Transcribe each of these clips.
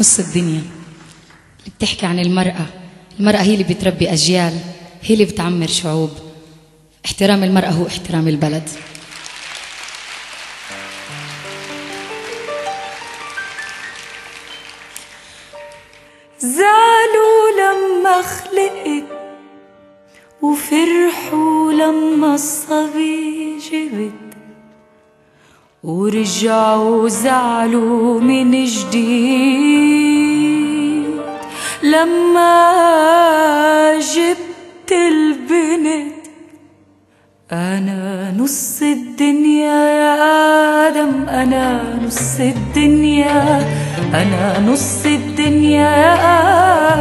نص الدنيا. اللي بتحكي عن المرأة المرأة هي اللي بتربي أجيال هي اللي بتعمر شعوب. احترام المرأة هو احترام البلد. زعلوا لما خلقت وفرحوا لما الصبي جبت. ورجعوا زعلوا من جديد. لما جبت البنت أنا نص الدنيا يا آدم أنا نص الدنيا أنا نص الدنيا يا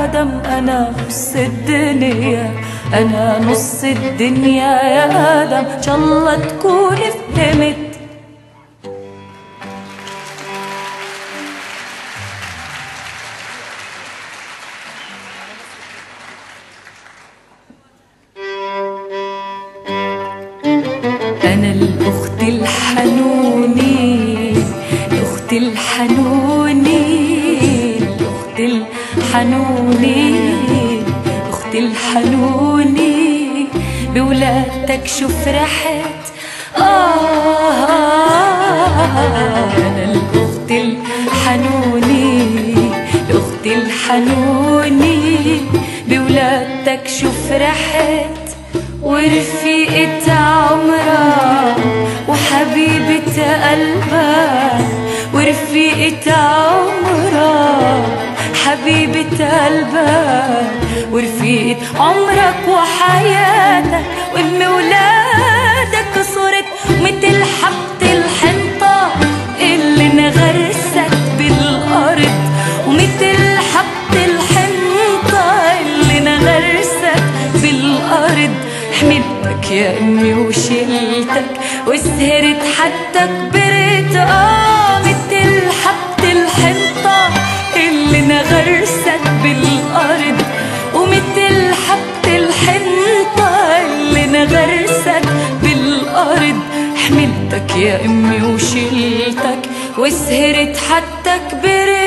آدم أنا نص الدنيا أنا نص الدنيا يا آدم. إن شاء الله تكون فهمت أنا الأخت الحنوني الأخت الحنوني الأخت الحنوني الأخت الحنوني. بولادتك شو فرحت آه أنا الأخت الحنوني الأخت الحنوني. بولادتك شو فرحت ورفيقة قلبها ورفيقة عمرها حبيبة قلبها ورفيقة عمرك وحياتك وأم ولادك صورت مثل حبة الحنطة اللي انغرست بالأرض ومثل حبة الحنطة اللي انغرست بالأرض. حملتك يا أمي وشلتك وسهرت حتى كبرت. آه مثل حبة الحنطة اللي انغرست بالأرض. ومثل حبة الحنطة اللي انغرست بالأرض. حملتك يا أمي وشلتك وسهرت حتى كبرت.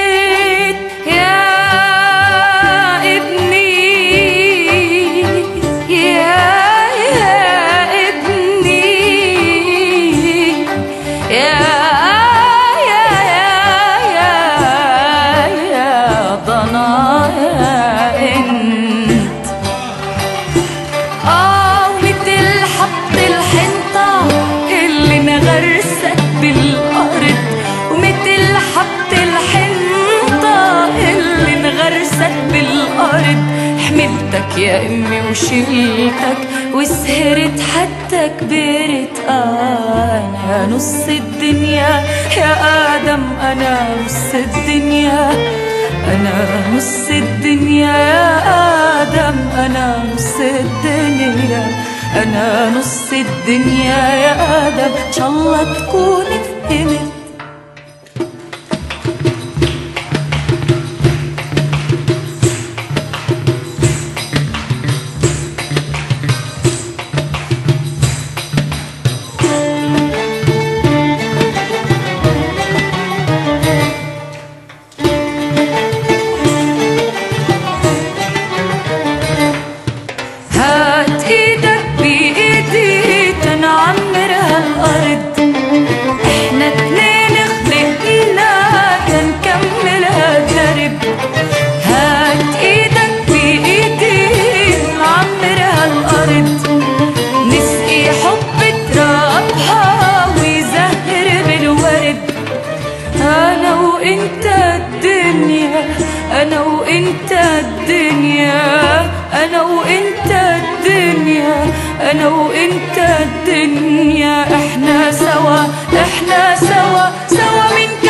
انغرست بالأرض حملتك يا أمي وشلتك وسهرت حتى كبرت أنا نص الدنيا. يا آدم أنا نص الدنيا. أنا نص الدنيا. يا آدم أنا نص الدنيا. أنا نص الدنيا. يا آدم إن شاء الله تكون فهمت. وانت الدنيا أنا وانت الدنيا أنا وانت الدنيا أنا وانت الدنيا. إحنا سوا إحنا سوا سوا من